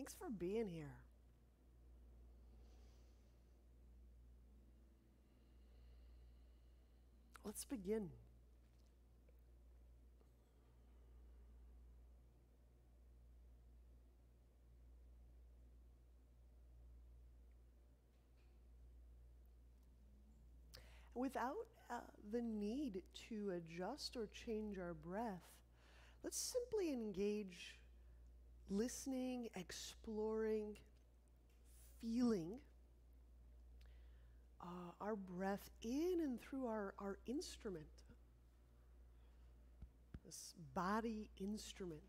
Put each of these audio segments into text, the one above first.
Thanks for being here. Let's begin. Without uh, the need to adjust or change our breath, let's simply engage listening, exploring, feeling uh, our breath in and through our, our instrument, this body instrument.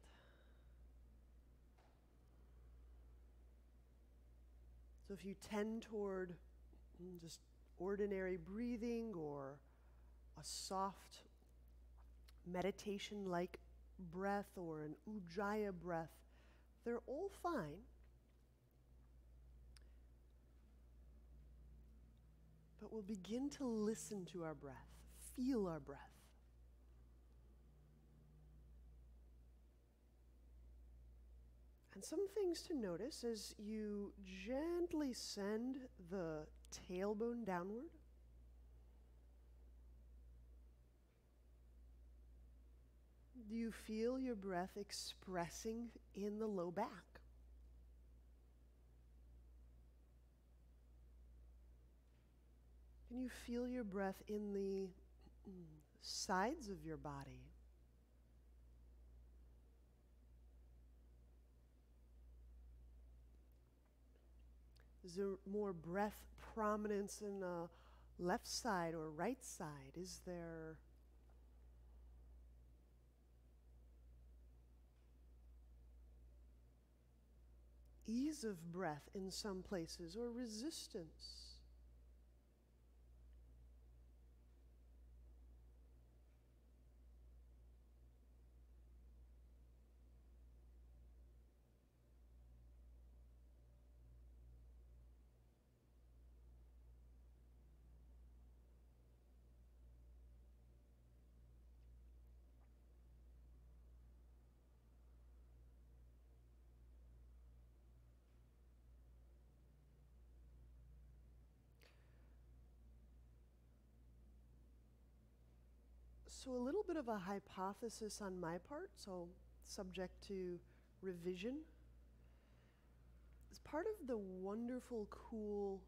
So if you tend toward just ordinary breathing or a soft meditation like breath or an ujjayi breath, they're all fine. But we'll begin to listen to our breath, feel our breath. And some things to notice as you gently send the tailbone downward. Do you feel your breath expressing in the low back? Can you feel your breath in the sides of your body? Is there more breath prominence in the left side or right side? Is there ease of breath in some places or resistance? So, a little bit of a hypothesis on my part, so subject to revision. As part of the wonderful, cool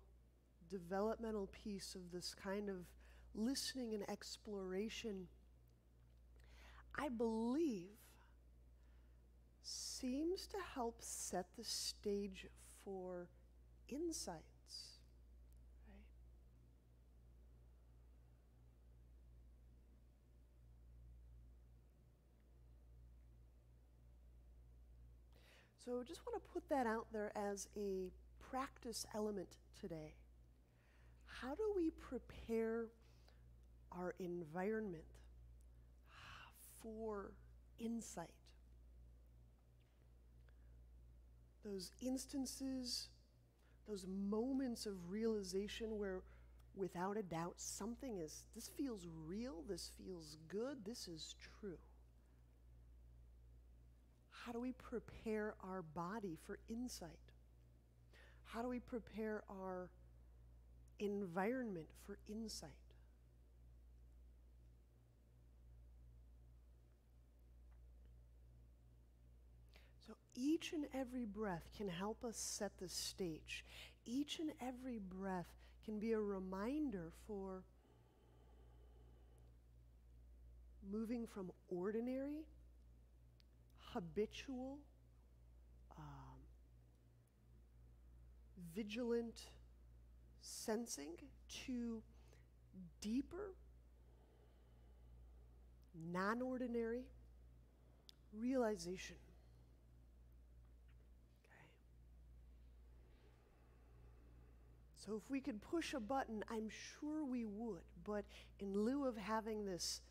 developmental piece of this kind of listening and exploration, I believe seems to help set the stage for insight. So just want to put that out there as a practice element today. How do we prepare our environment ah, for insight? Those instances, those moments of realization where without a doubt something is, this feels real, this feels good, this is true. How do we prepare our body for insight? How do we prepare our environment for insight? So each and every breath can help us set the stage. Each and every breath can be a reminder for moving from ordinary habitual, um, vigilant sensing to deeper, non ordinary realization. Okay. So, if we could push a button, I'm sure we would. But in lieu of having this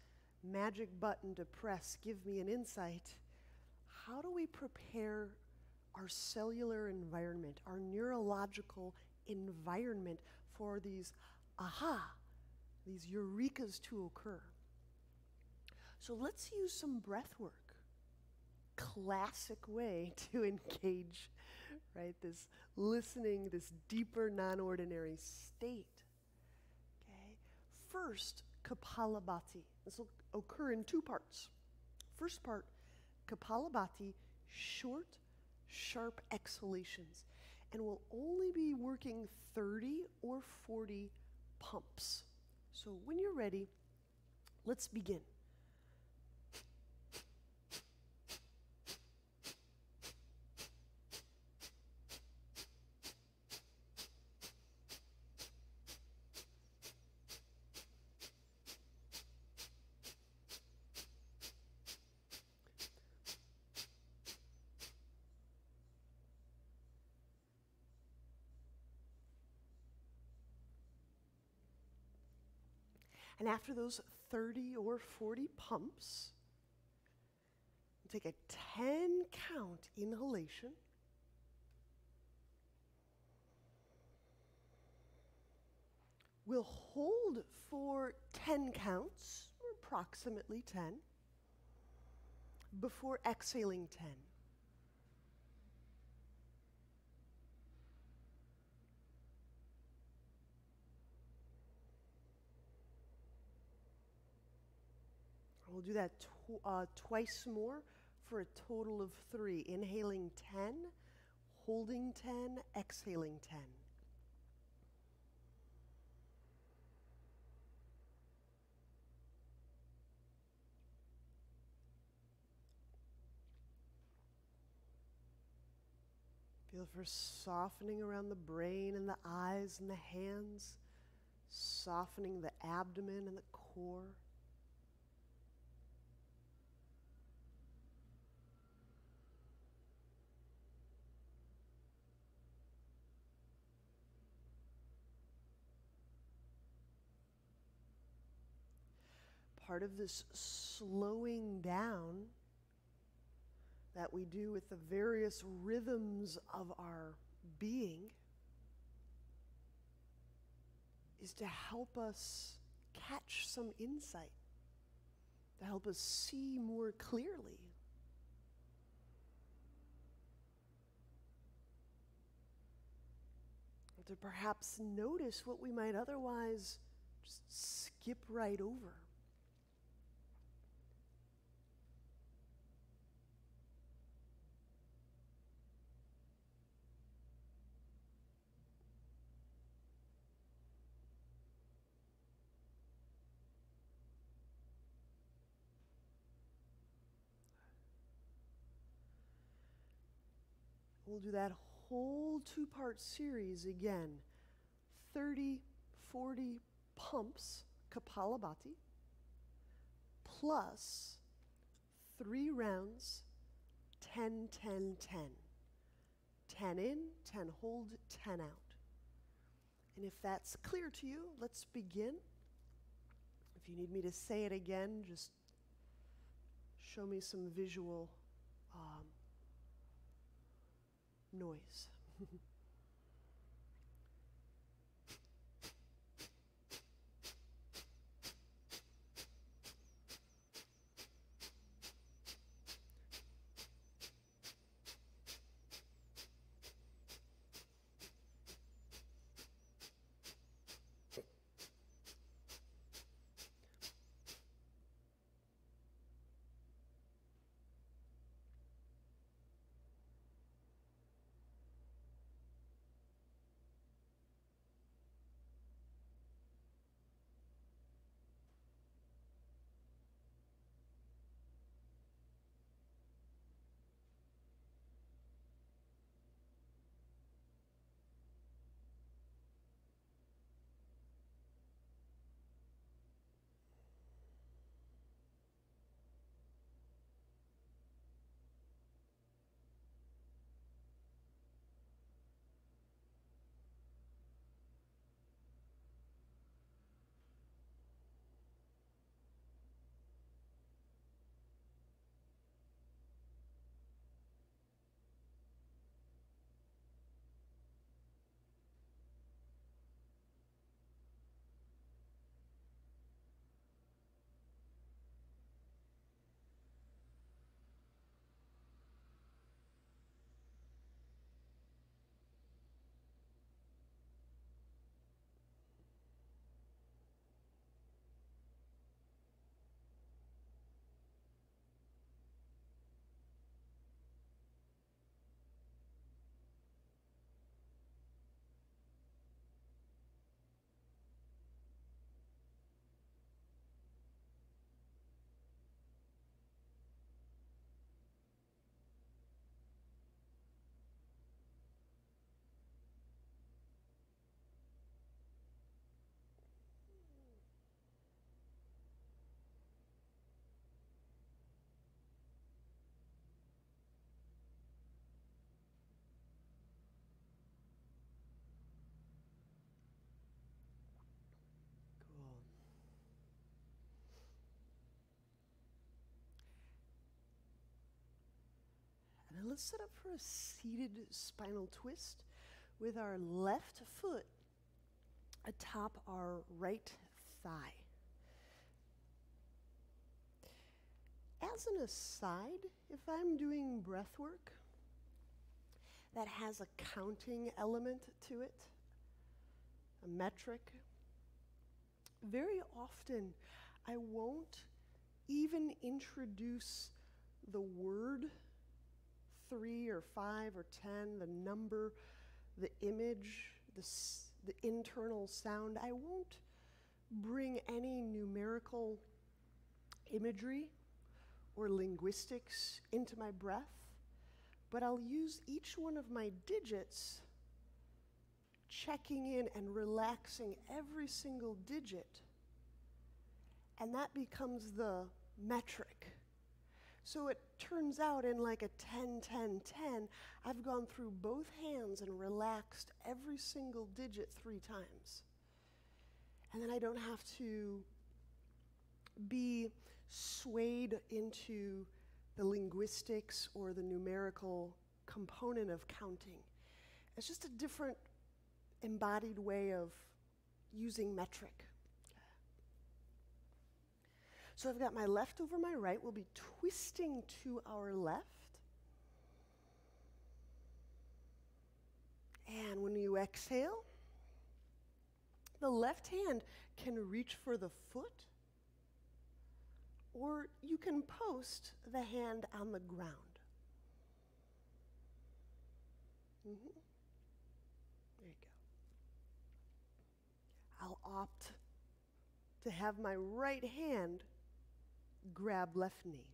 magic button to press, give me an insight, how do we prepare our cellular environment, our neurological environment for these aha, these eurekas to occur? So let's use some breath work. Classic way to engage right? This listening, this deeper, non ordinary state. Okay? First, Kapalabhati. This will occur in two parts. First part, Kapalabhati, short, sharp exhalations. And we'll only be working 30 or 40 pumps. So when you're ready, let's begin. And after those 30 or 40 pumps, take a 10 count inhalation. We'll hold for 10 counts, or approximately 10, before exhaling 10. We'll do that tw- uh, twice more for a total of three. Inhaling 10, holding 10, exhaling 10. Feel for softening around the brain and the eyes and the hands, softening the abdomen and the core. Part of this slowing down that we do with the various rhythms of our being is to help us catch some insight, to help us see more clearly. To perhaps notice what we might otherwise just skip right over. We'll do that whole two part series again 30, 40 pumps, Kapalabhati, plus three rounds, 10, 10, 10. 10 in, 10 hold, 10 out. And if that's clear to you, let's begin. If you need me to say it again, just show me some visual um, noise. let's set up for a seated spinal twist with our left foot atop our right thigh. As an aside, if I'm doing breath work that has a counting element to it, a metric, very often I won't even introduce the word three or five or ten, the number, the image, the, the internal sound. I won't bring any numerical imagery or linguistics into my breath, but I'll use each one of my digits, checking in and relaxing every single digit. And that becomes the metric. So it turns out in like a 10 10 10, I've gone through both hands and relaxed every single digit three times. And then I don't have to be swayed into the linguistics or the numerical component of counting. It's just a different embodied way of using metric. So I've got my left over my right. We'll be twisting to our left. And when you exhale, the left hand can reach for the foot, or you can post the hand on the ground. Mm-hmm. There you go. I'll opt to have my right hand grab left knee.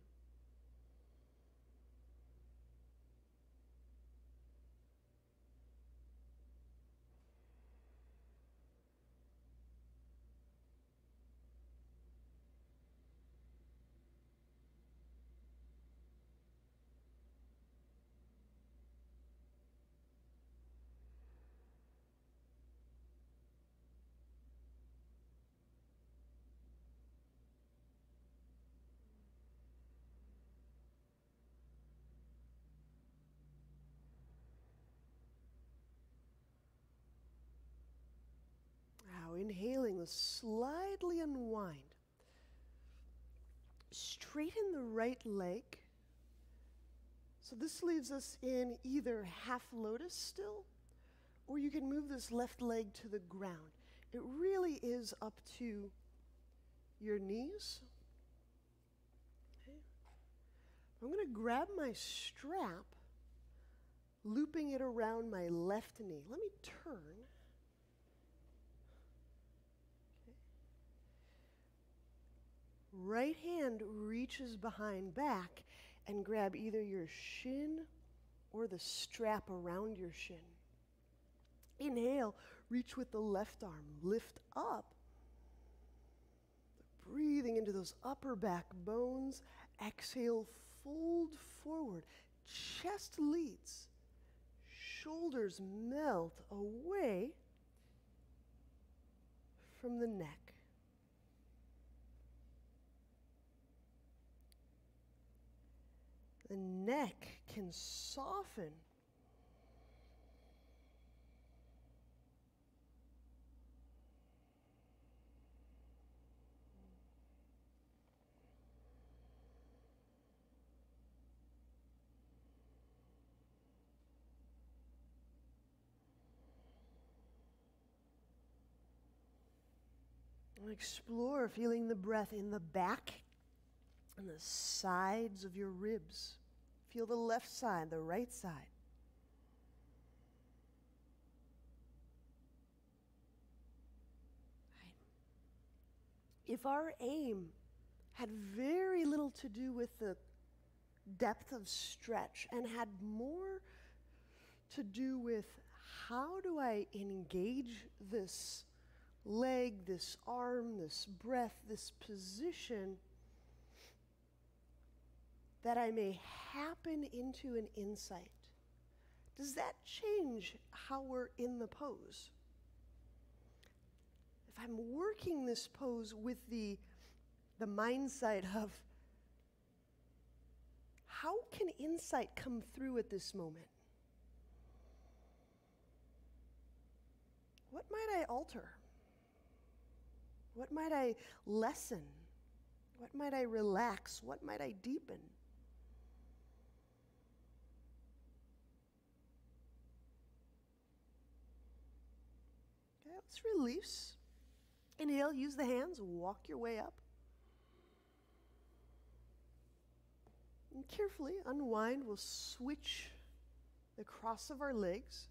Inhaling, slightly unwind. Straighten the right leg. So this leaves us in either half lotus still, or you can move this left leg to the ground. It really is up to your knees. Okay. I'm going to grab my strap, looping it around my left knee. Let me turn. Right hand reaches behind back and grab either your shin or the strap around your shin. Inhale, reach with the left arm, lift up. Breathing into those upper back bones. Exhale, fold forward. Chest leads. Shoulders melt away from the neck. The neck can soften. Explore feeling the breath in the back and the sides of your ribs. Feel the left side, the right side. If our aim had very little to do with the depth of stretch and had more to do with how do I engage this leg, this arm, this breath, this position that I may happen into an insight. Does that change how we're in the pose? If I'm working this pose with the, the mindset of how can insight come through at this moment? What might I alter? What might I lessen? What might I relax? What might I deepen? Let's release. Inhale, use the hands, walk your way up. And carefully unwind, we'll switch the cross of our legs.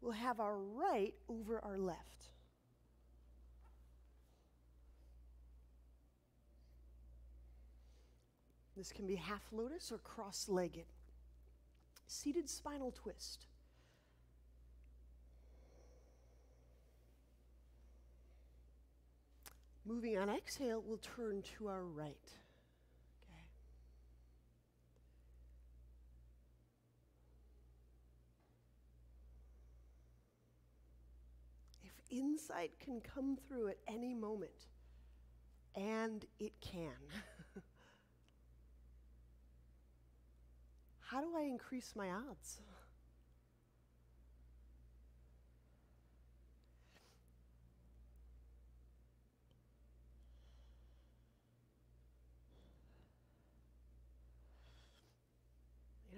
We'll have our right over our left. This can be half lotus or cross legged. Seated spinal twist. Moving on exhale, we'll turn to our right. Okay. If insight can come through at any moment, and it can, how do I increase my odds?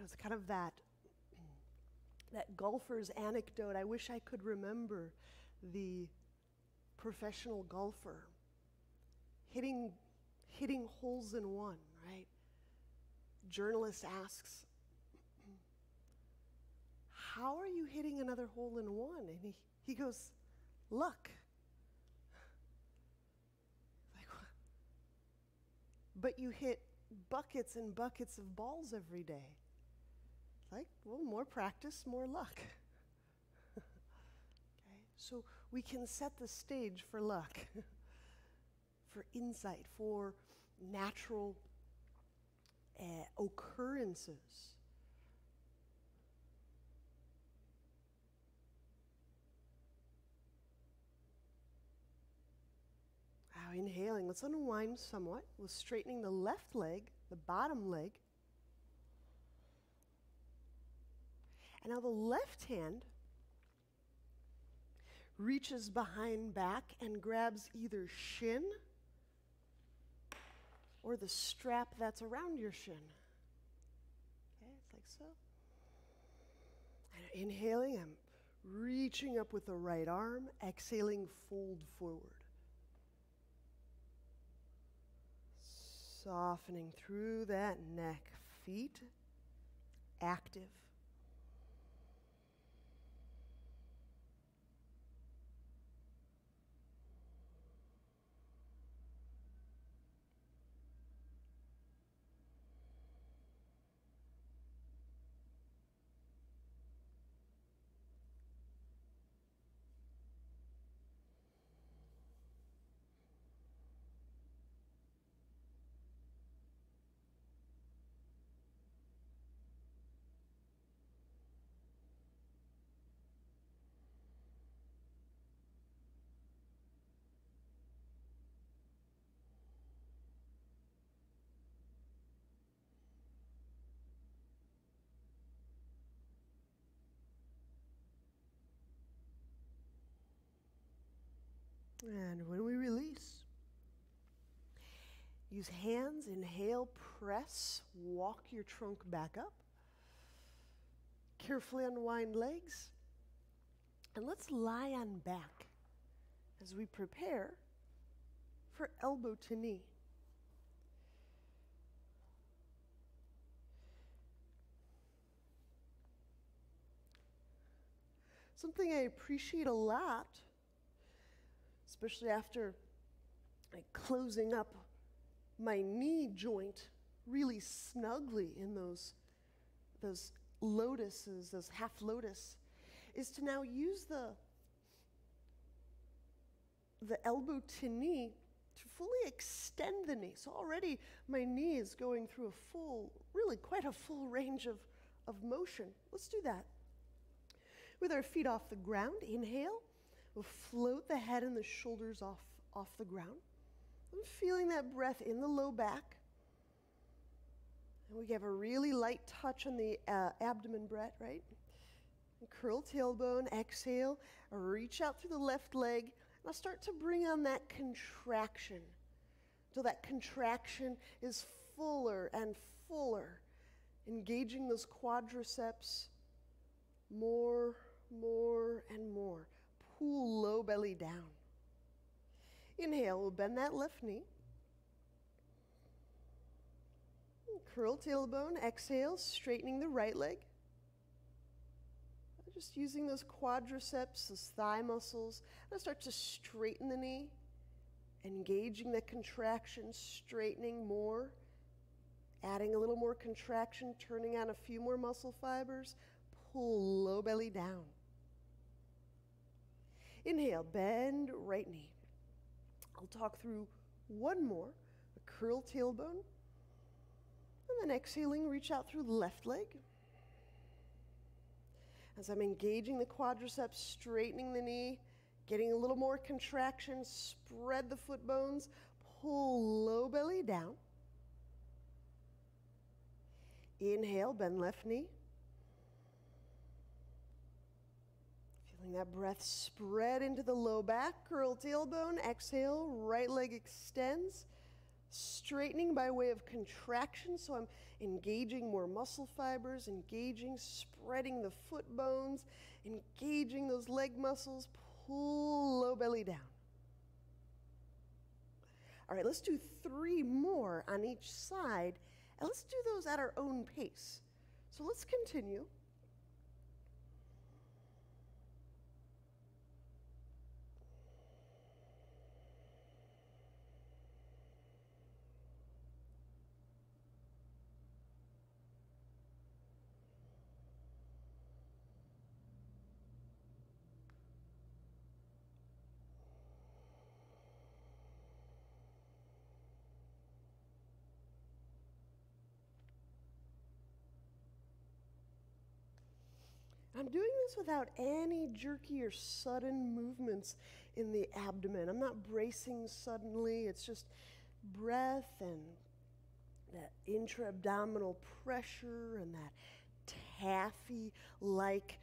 It's kind of that that golfer's anecdote. I wish I could remember the professional golfer hitting hitting holes in one, right? Journalist asks, How are you hitting another hole in one? And he, he goes, Luck. But you hit buckets and buckets of balls every day. Like, well, more practice, more luck. okay, so we can set the stage for luck, for insight, for natural uh, occurrences. Now, inhaling, let's unwind somewhat. We're straightening the left leg, the bottom leg. And now the left hand reaches behind back and grabs either shin or the strap that's around your shin. Okay, it's like so. And inhaling, I'm reaching up with the right arm, exhaling, fold forward. Softening through that neck, feet active. And when we release, use hands, inhale, press, walk your trunk back up. Carefully unwind legs. And let's lie on back as we prepare for elbow to knee. Something I appreciate a lot especially after like, closing up my knee joint really snugly in those, those lotuses, those half lotus, is to now use the, the elbow to knee to fully extend the knee. So already my knee is going through a full, really quite a full range of, of motion. Let's do that. With our feet off the ground, inhale. We'll float the head and the shoulders off, off the ground. I'm feeling that breath in the low back. And we have a really light touch on the uh, abdomen breath, right? And curl tailbone, exhale, reach out through the left leg. And I'll start to bring on that contraction till that contraction is fuller and fuller, engaging those quadriceps more, more, and more. Pull low belly down. Inhale, we'll bend that left knee. Curl tailbone, exhale, straightening the right leg. Just using those quadriceps, those thigh muscles. And I start to straighten the knee, engaging the contraction, straightening more, adding a little more contraction, turning on a few more muscle fibers. Pull low belly down. Inhale, bend right knee. I'll talk through one more, a curl tailbone. And then exhaling, reach out through the left leg. As I'm engaging the quadriceps, straightening the knee, getting a little more contraction, spread the foot bones, pull low belly down. Inhale, bend left knee. That breath spread into the low back, curl tailbone, exhale, right leg extends straightening by way of contraction. So I'm engaging more muscle fibers, engaging, spreading the foot bones, engaging those leg muscles. Pull low belly down. All right, let's do three more on each side, and let's do those at our own pace. So let's continue. I'm doing this without any jerky or sudden movements in the abdomen. I'm not bracing suddenly. It's just breath and that intra abdominal pressure and that taffy like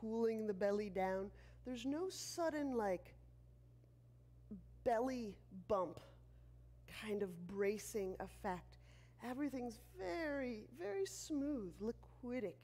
pulling the belly down. There's no sudden, like, belly bump kind of bracing effect. Everything's very, very smooth, liquidic.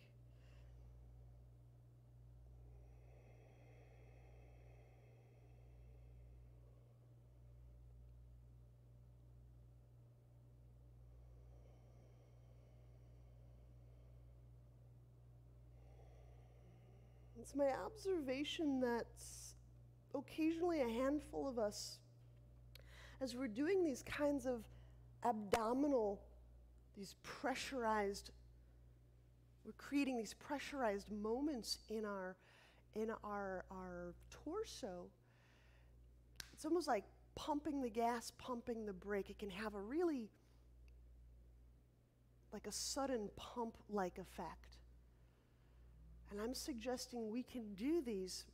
It's my observation that occasionally a handful of us, as we're doing these kinds of abdominal, these pressurized, we're creating these pressurized moments in our in our our torso. It's almost like pumping the gas, pumping the brake. It can have a really like a sudden pump like effect. And I'm suggesting we can do these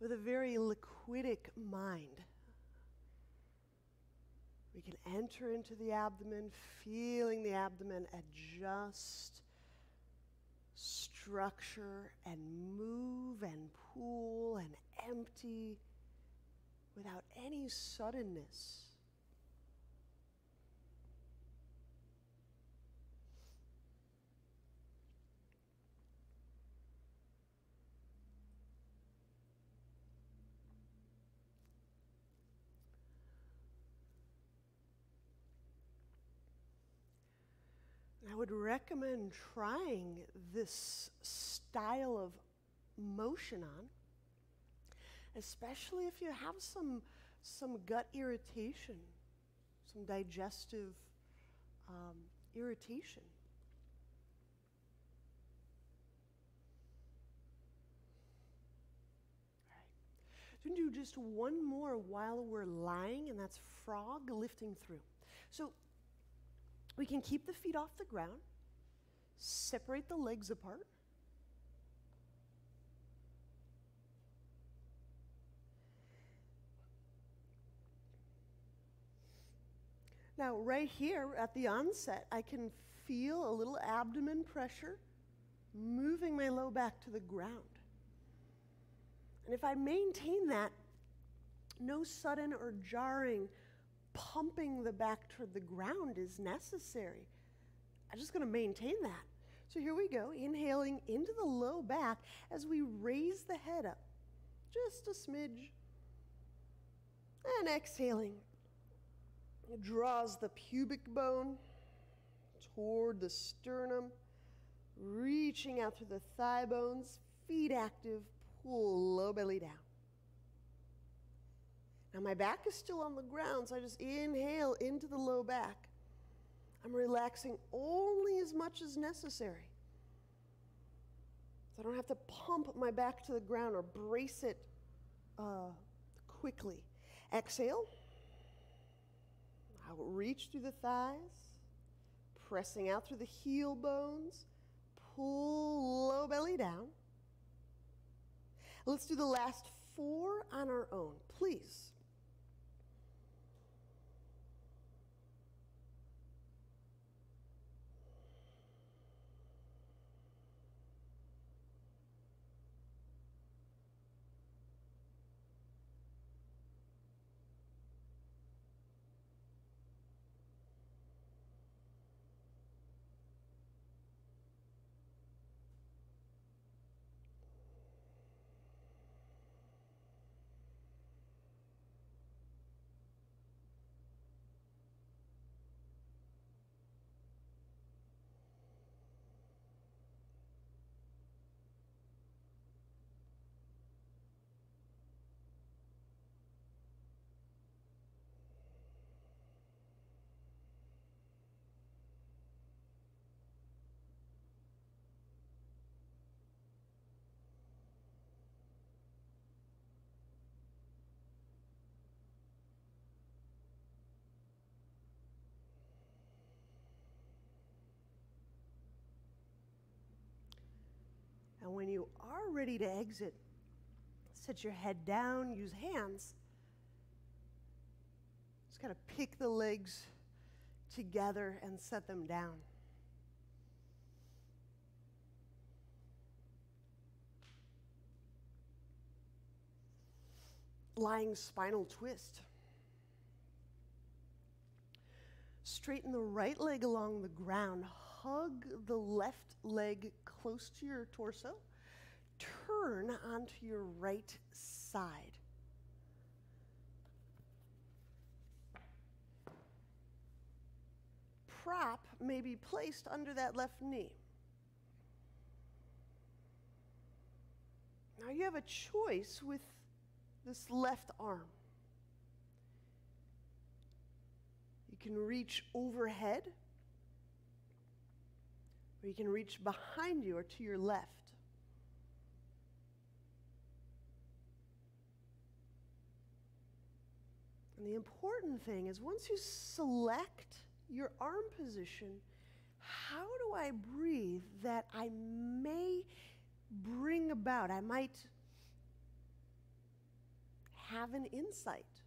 with a very liquidic mind. We can enter into the abdomen, feeling the abdomen adjust, structure, and move and pool and empty without any suddenness. Would recommend trying this style of motion on, especially if you have some, some gut irritation, some digestive um, irritation. Can do just one more while we're lying, and that's frog lifting through. So we can keep the feet off the ground, separate the legs apart. Now, right here at the onset, I can feel a little abdomen pressure moving my low back to the ground. And if I maintain that, no sudden or jarring pumping the back toward the ground is necessary. I'm just going to maintain that. So here we go, inhaling into the low back as we raise the head up just a smidge. And exhaling, it draws the pubic bone toward the sternum, reaching out through the thigh bones, feet active, pull low belly down. Now my back is still on the ground, so I just inhale into the low back. I'm relaxing only as much as necessary. So I don't have to pump my back to the ground or brace it uh, quickly. Exhale. I'll reach through the thighs, pressing out through the heel bones. Pull low belly down. Let's do the last four on our own, please. And when you are ready to exit, set your head down, use hands. Just kind of pick the legs together and set them down. Lying spinal twist. Straighten the right leg along the ground. Hug the left leg close to your torso. Turn onto your right side. Prop may be placed under that left knee. Now you have a choice with this left arm. You can reach overhead or you can reach behind you or to your left. And the important thing is once you select your arm position, how do I breathe that I may bring about, I might have an insight?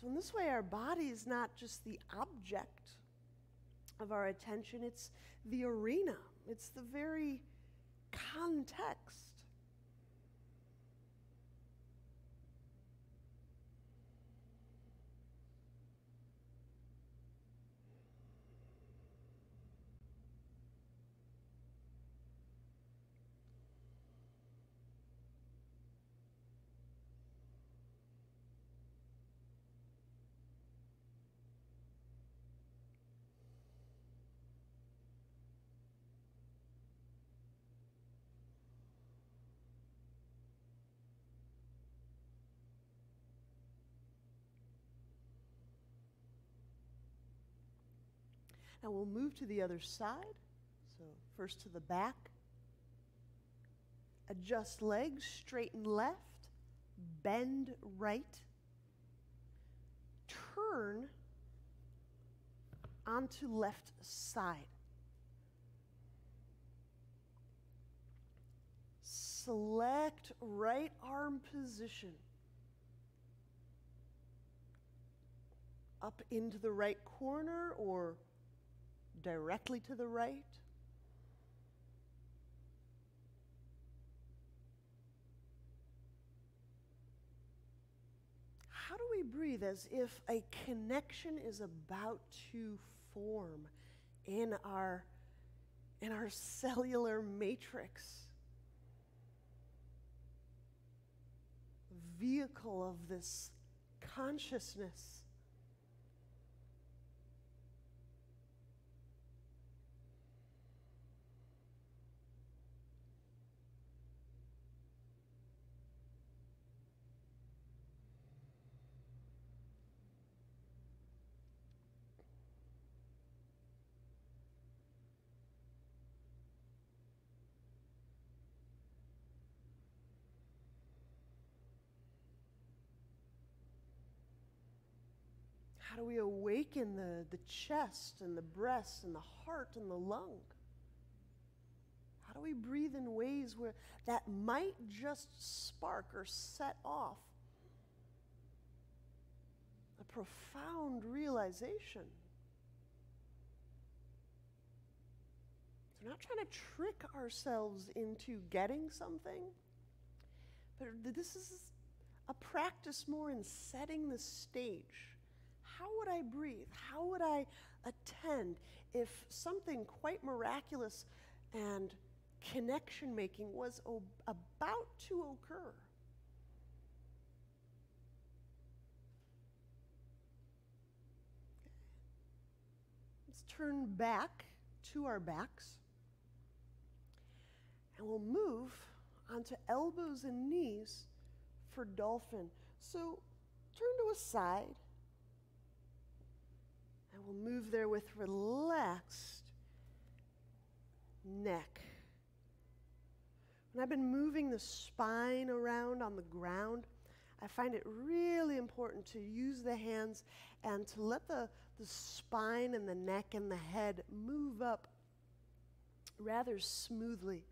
So, in this way, our body is not just the object of our attention, it's the arena, it's the very context. Now we'll move to the other side. So, first to the back. Adjust legs, straighten left, bend right. Turn onto left side. select right arm position. Up into the right corner or directly to the right. How do we breathe as if a connection is about to form in our, in our cellular matrix? Vehicle of this consciousness. Do we awaken the, the chest and the breast and the heart and the lung? How do we breathe in ways where that might just spark or set off a profound realization? We're not trying to trick ourselves into getting something, but this is a practice more in setting the stage how would I breathe? How would I attend if something quite miraculous and connection making was about to occur? Let's turn back to our backs and we'll move onto elbows and knees for dolphin. So turn to a side and we'll move there with relaxed neck. When I've been moving the spine around on the ground, I find it really important to use the hands and to let the, the spine and the neck and the head move up rather smoothly.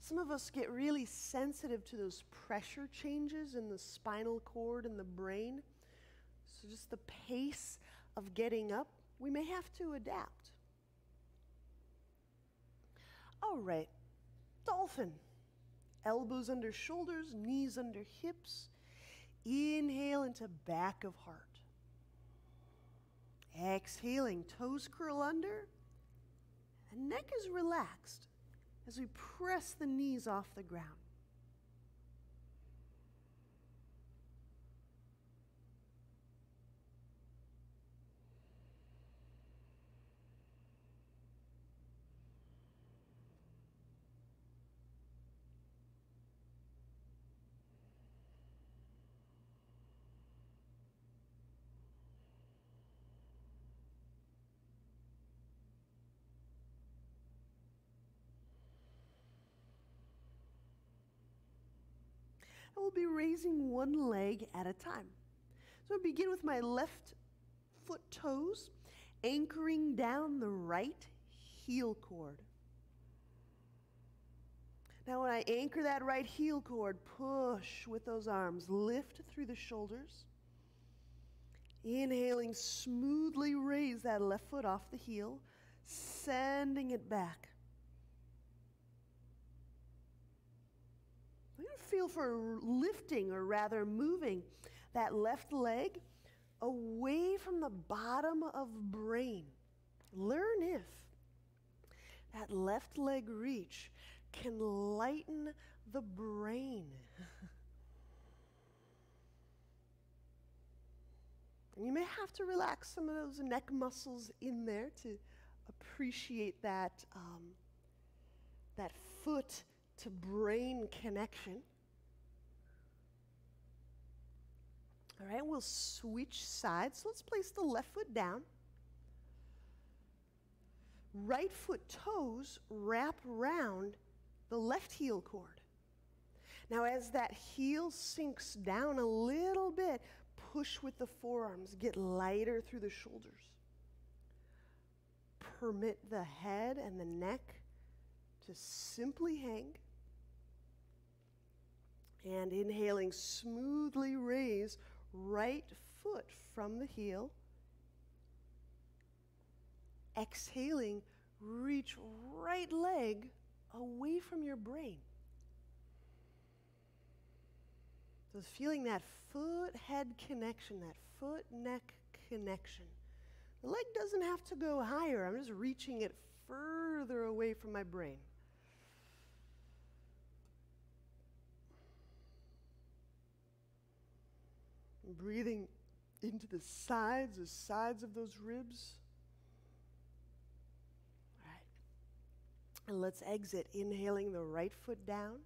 Some of us get really sensitive to those pressure changes in the spinal cord and the brain. So, just the pace of getting up, we may have to adapt. All right, dolphin. Elbows under shoulders, knees under hips. Inhale into back of heart. Exhaling, toes curl under. The neck is relaxed as we press the knees off the ground. I will be raising one leg at a time. So I begin with my left foot toes, anchoring down the right heel cord. Now, when I anchor that right heel cord, push with those arms, lift through the shoulders. Inhaling, smoothly raise that left foot off the heel, sending it back. Feel for lifting, or rather moving, that left leg away from the bottom of brain. Learn if that left leg reach can lighten the brain. and you may have to relax some of those neck muscles in there to appreciate that, um, that foot to brain connection. All right, we'll switch sides. So let's place the left foot down. Right foot toes wrap round the left heel cord. Now, as that heel sinks down a little bit, push with the forearms, get lighter through the shoulders. Permit the head and the neck to simply hang. And inhaling, smoothly raise right foot from the heel. Exhaling, reach right leg away from your brain. So feeling that foot head connection, that foot neck connection. The leg doesn't have to go higher, I'm just reaching it further away from my brain. Breathing into the sides, the sides of those ribs. All right. And let's exit, inhaling the right foot down.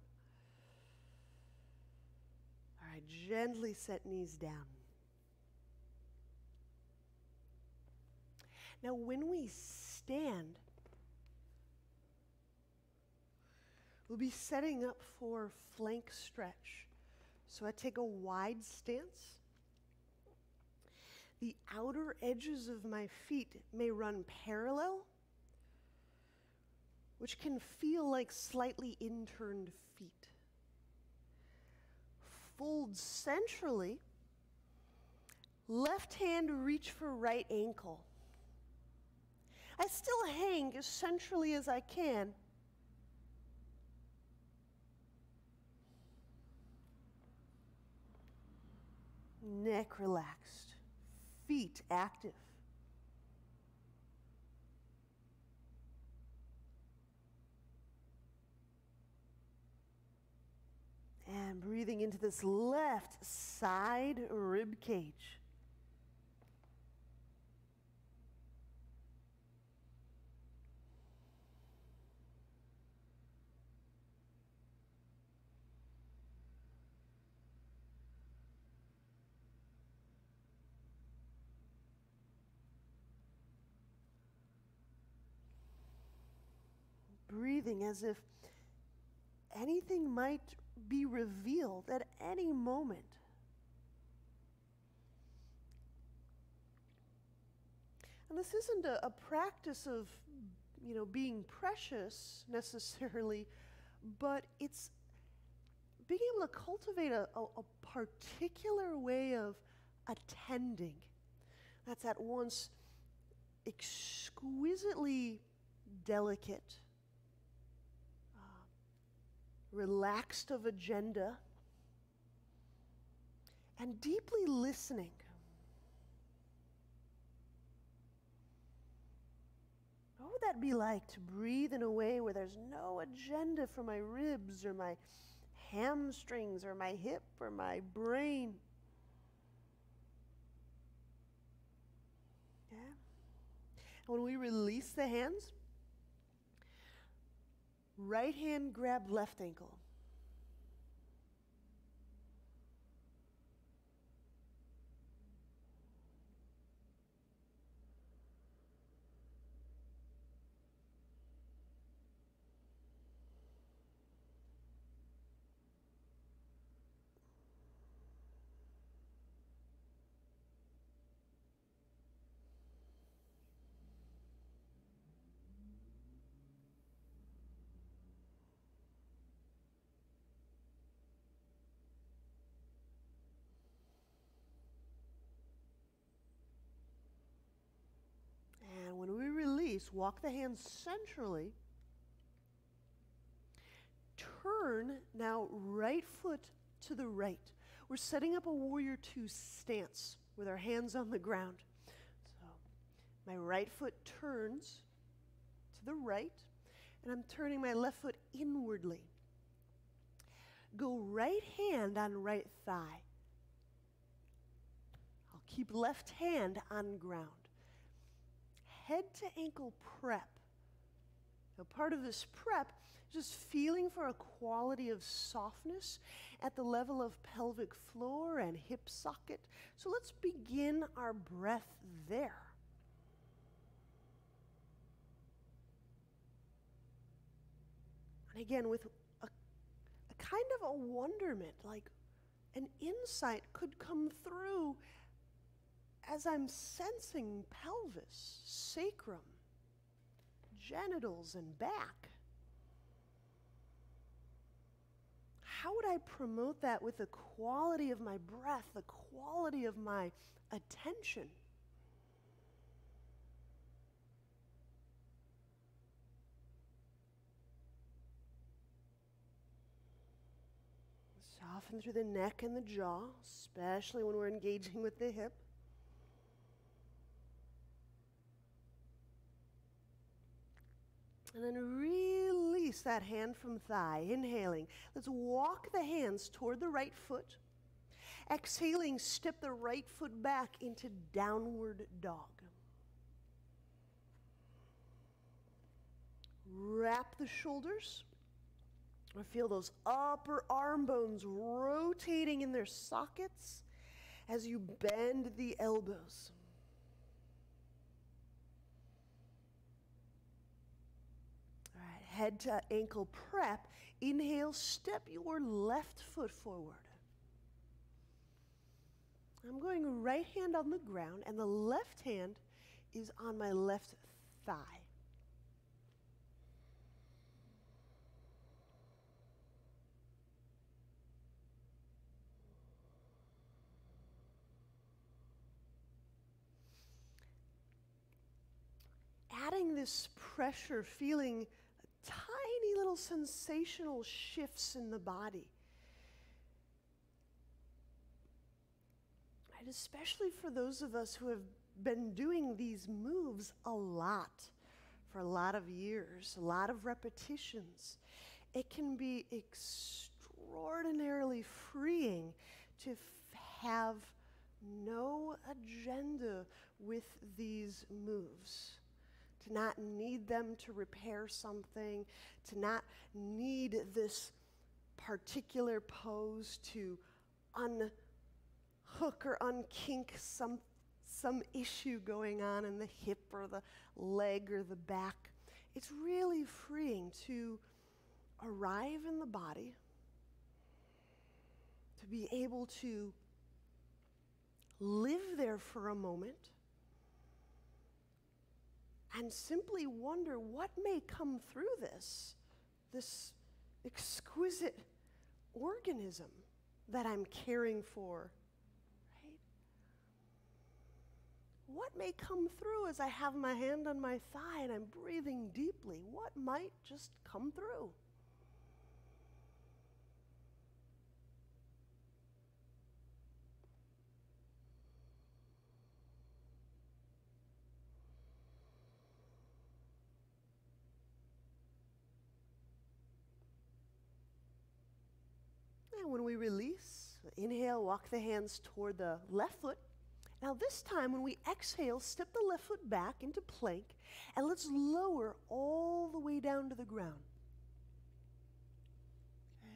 All right, gently set knees down. Now, when we stand, we'll be setting up for flank stretch. So I take a wide stance. The outer edges of my feet may run parallel, which can feel like slightly inturned feet. Fold centrally, left hand reach for right ankle. I still hang as centrally as I can. Neck relaxed feet active. And breathing into this left side rib cage. Breathing as if anything might be revealed at any moment. And this isn't a, a, practice of, you know, being precious necessarily, but it's being able to cultivate a, a, a particular way of attending that's at once exquisitely delicate relaxed of agenda, and deeply listening. What would that be like to breathe in a way where there's no agenda for my ribs or my hamstrings or my hip or my brain? Yeah. When we release the hands, Right hand grab left ankle. Walk the hands centrally. Turn now right foot to the right. We're setting up a warrior two stance with our hands on the ground. So my right foot turns to the right, and I'm turning my left foot inwardly. Go right hand on right thigh. I'll keep left hand on ground head to ankle prep. Now, part of this prep is just feeling for a quality of softness at the level of pelvic floor and hip socket. So let's begin our breath there. And again, with a, a kind of a wonderment, like an insight could come through as I'm sensing pelvis, sacrum, genitals, and back, how would I promote that with the quality of my breath, the quality of my attention? Soften through the neck and the jaw, especially when we're engaging with the hip. And then release that hand from thigh, inhaling. Let's walk the hands toward the right foot. Exhaling, step the right foot back into downward dog. Wrap the shoulders. Or feel those upper arm bones rotating in their sockets as you bend the elbows. Head to ankle prep, inhale, step your left foot forward. I'm going right hand on the ground, and the left hand is on my left thigh. Adding this pressure, feeling tiny little sensational shifts in the body. And especially for those of us who have been doing these moves a lot for a lot of years, a lot of repetitions, it can be extraordinarily freeing to have no agenda with these moves to not need them to repair something, to not need this particular pose to unhook or unkink some, some issue going on in the hip or the leg or the back. It's really freeing to arrive in the body, to be able to live there for a moment and simply wonder what may come through this, this exquisite organism that I'm caring for. Right? What may come through as I have my hand on my thigh and I'm breathing deeply? What might just come through? And when we release, inhale, walk the hands toward the left foot. Now, this time, when we exhale, step the left foot back into plank, and let's lower all the way down to the ground. Okay?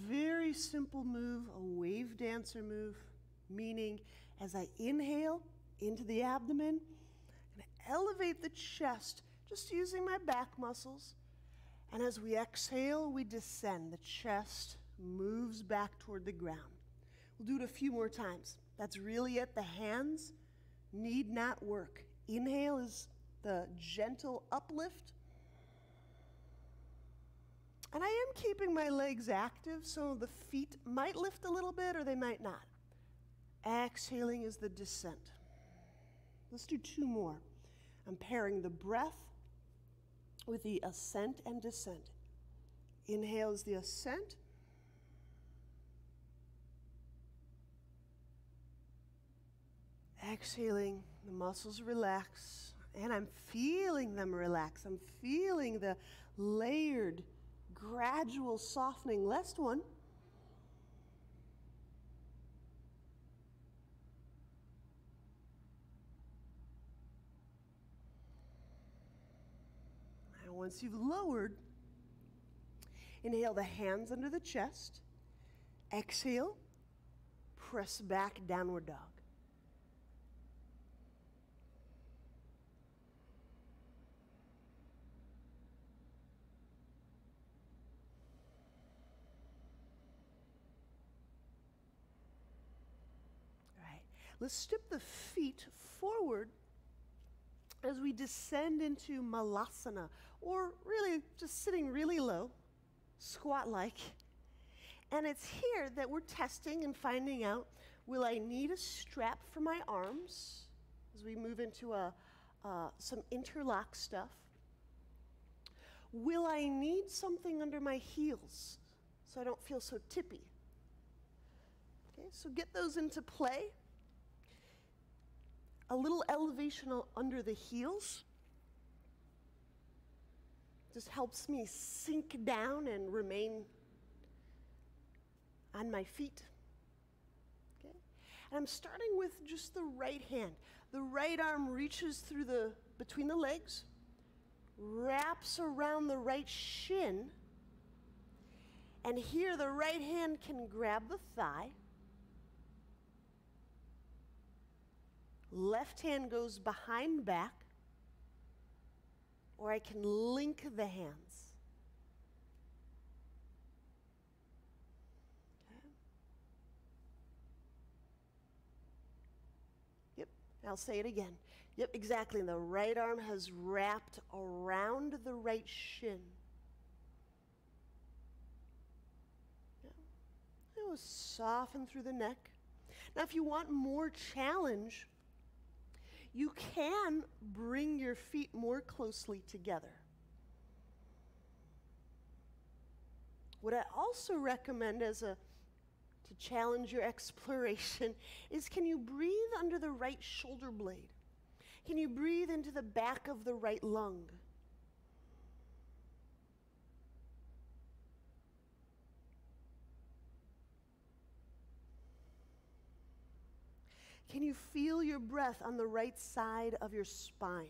Very simple move, a wave dancer move, meaning as I inhale into the abdomen and elevate the chest, just using my back muscles and as we exhale, we descend. The chest moves back toward the ground. We'll do it a few more times. That's really it. The hands need not work. Inhale is the gentle uplift. And I am keeping my legs active, so the feet might lift a little bit or they might not. Exhaling is the descent. Let's do two more. I'm pairing the breath with the ascent and descent. Inhale is the ascent. Exhaling, the muscles relax, and I'm feeling them relax. I'm feeling the layered, gradual softening. Last one. And once you've lowered, inhale the hands under the chest. Exhale, press back, downward dog. All right, let's step the feet forward as we descend into malasana, or really just sitting really low, squat like, And it's here that we're testing and finding out will I need a strap for my arms as we move into a, uh, some interlock stuff? Will I need something under my heels so I don't feel so tippy? Okay, so get those into play. A little elevation under the heels just helps me sink down and remain on my feet. Okay? And I'm starting with just the right hand. The right arm reaches through the between the legs, wraps around the right shin, and here the right hand can grab the thigh. Left hand goes behind back, or I can link the hands. Yep, I'll say it again. Yep, exactly. And the right arm has wrapped around the right shin. It was soften through the neck. Now, if you want more challenge, you can bring your feet more closely together. What I also recommend as a to challenge your exploration is can you breathe under the right shoulder blade? Can you breathe into the back of the right lung? Can you feel your breath on the right side of your spine?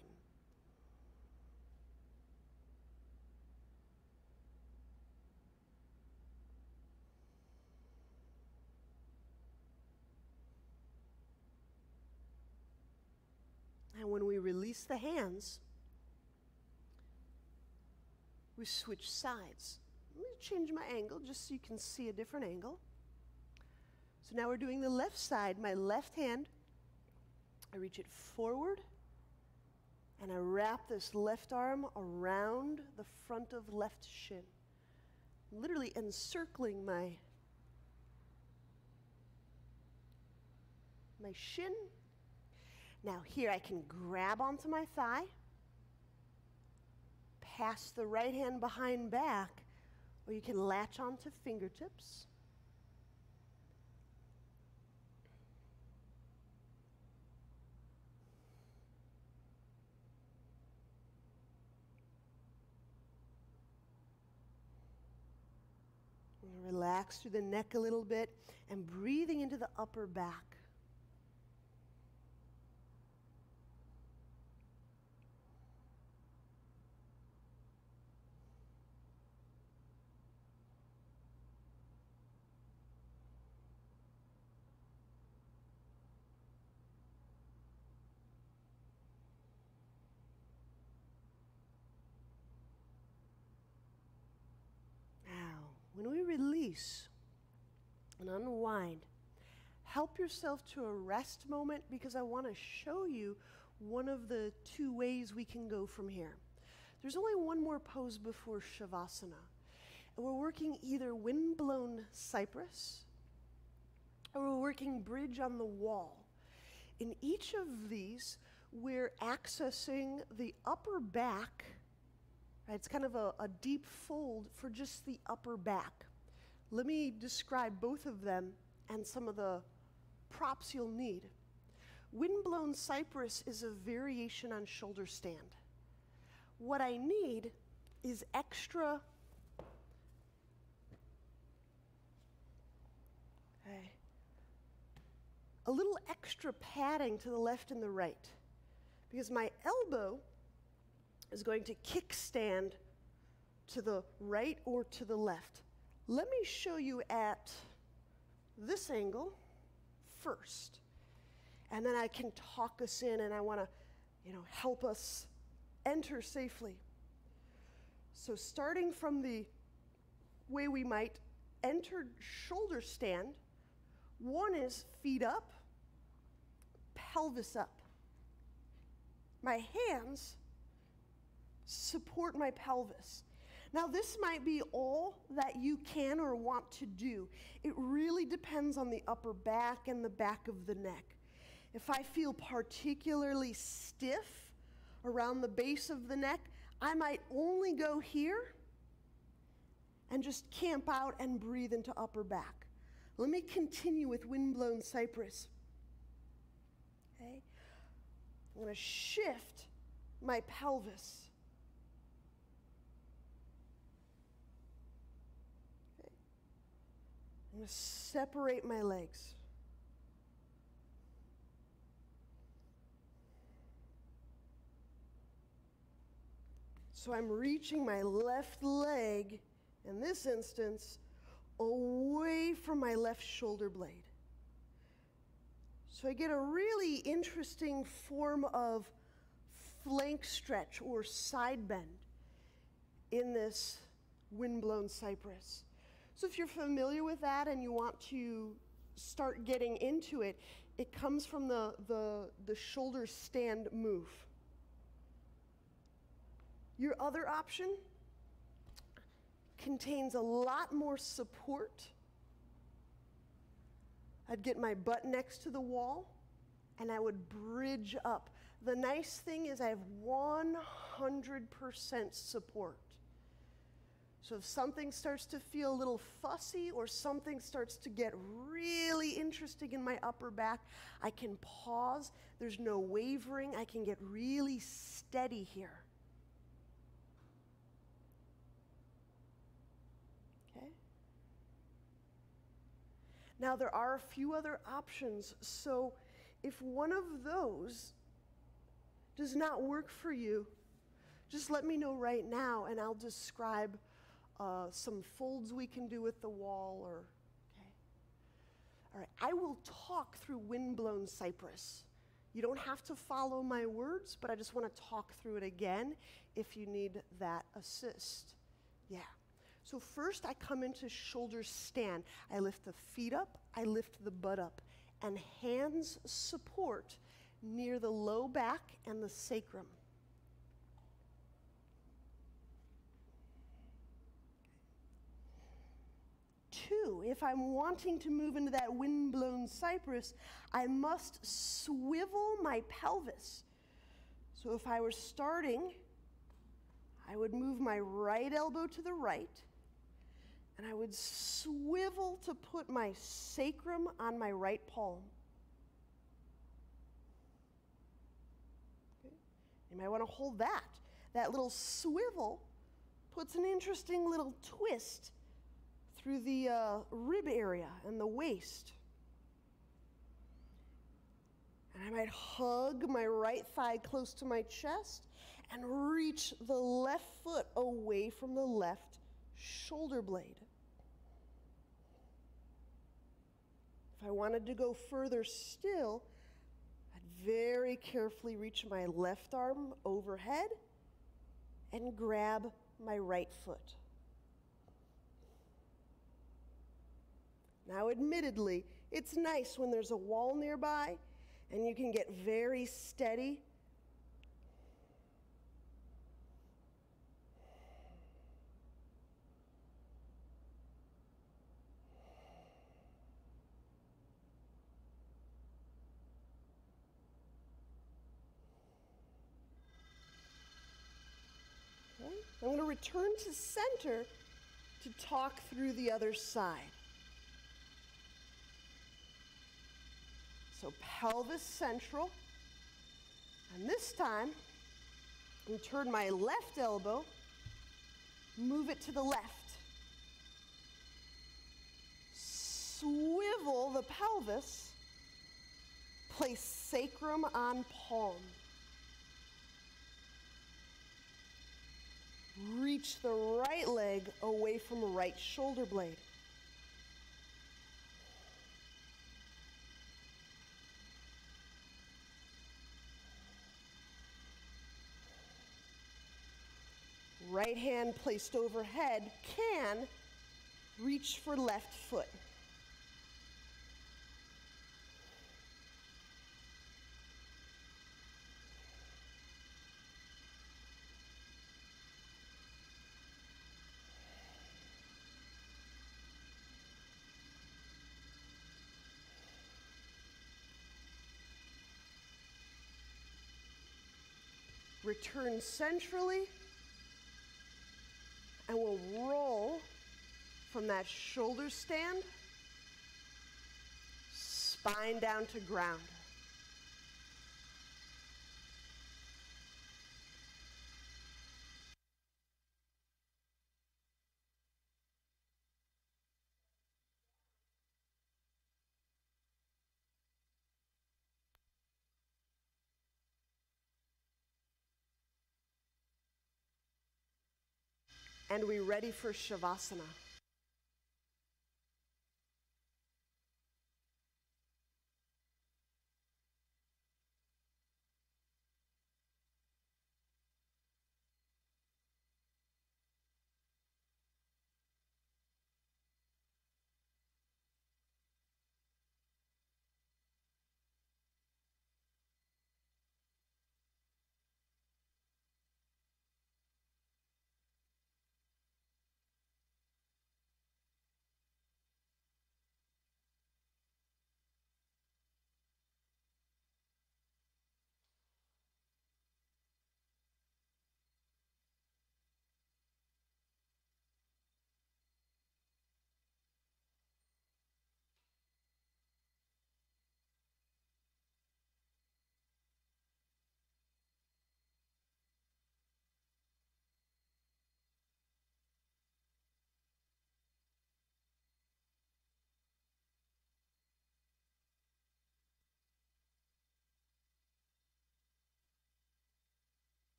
And when we release the hands, we switch sides. Let me change my angle just so you can see a different angle. So now we're doing the left side. My left hand, I reach it forward and I wrap this left arm around the front of left shin. literally encircling my my shin now, here I can grab onto my thigh, pass the right hand behind back, or you can latch onto fingertips. Relax through the neck a little bit and breathing into the upper back. when we release and unwind, help yourself to a rest moment because I want to show you one of the two ways we can go from here. There's only one more pose before Shavasana. And we're working either wind-blown cypress or we're working bridge on the wall. In each of these, we're accessing the upper back Right? It's kind of a, a deep fold for just the upper back. Let me describe both of them and some of the props you'll need. Windblown cypress is a variation on shoulder stand. What I need is extra okay, a little extra padding to the left and the right because my elbow is going to kickstand to the right or to the left. Let me show you at this angle first. And then I can talk us in and I want to, you know, help us enter safely. So starting from the way we might enter shoulder stand, one is feet up, pelvis up. My hands support my pelvis. Now, this might be all that you can or want to do. It really depends on the upper back and the back of the neck. If I feel particularly stiff around the base of the neck, I might only go here and just camp out and breathe into upper back. Let me continue with windblown cypress. Okay? I'm going to shift my pelvis. Okay? I'm going to separate my legs. So I'm reaching my left leg, in this instance, away from my left shoulder blade. So I get a really interesting form of flank stretch or side bend in this windblown cypress. So if you're familiar with that and you want to start getting into it, it comes from the, the, the shoulder stand move. Your other option contains a lot more support. I'd get my butt next to the wall and I would bridge up. The nice thing is I have 100% support. So if something starts to feel a little fussy or something starts to get really interesting in my upper back, I can pause. There's no wavering. I can get really steady here. Okay? Now, there are a few other options. So, if one of those does not work for you, just let me know right now and I'll describe uh, some folds we can do with the wall or, okay. All right, I will talk through windblown cypress. You don't have to follow my words, but I just want to talk through it again if you need that assist. Yeah. So first I come into shoulder stand. I lift the feet up, I lift the butt up, and hands support near the low back and the sacrum. Two, if I'm wanting to move into that windblown cypress, I must swivel my pelvis. So if I were starting, I would move my right elbow to the right and I would swivel to put my sacrum on my right palm. Okay. You might want to hold that. That little swivel puts an interesting little twist through the uh, rib area and the waist. And I might hug my right thigh close to my chest and reach the left foot away from the left shoulder blade. If I wanted to go further still, I'd very carefully reach my left arm overhead and grab my right foot. Now, admittedly, it's nice when there's a wall nearby and you can get very steady I'm going to return to center to talk through the other side. So pelvis central. And this time, I'm turn my left elbow, move it to the left. Swivel the pelvis, place sacrum on palm. Reach the right leg away from the right shoulder blade. Right hand placed overhead can reach for left foot. Return centrally and we'll roll from that shoulder stand, spine down to ground. And we ready for Shavasana.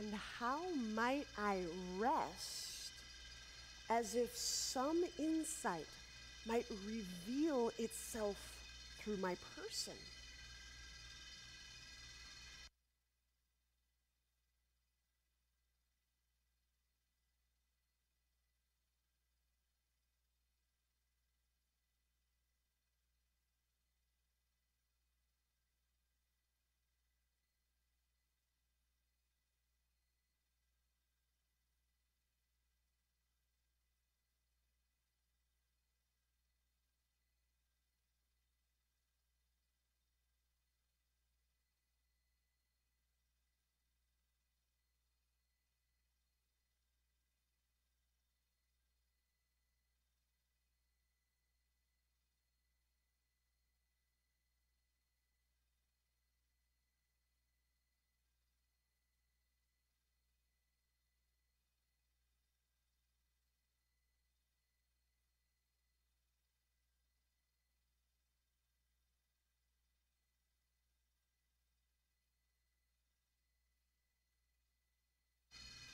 And how might I rest as if some insight might reveal itself through my person?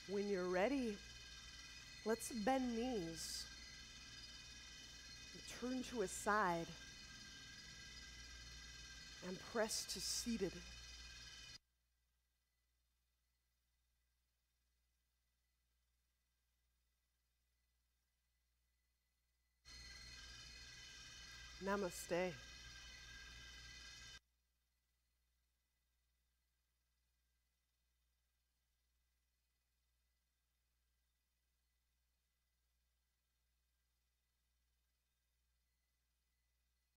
When you're ready, let's bend knees. Turn to a side and press to seated. Namaste.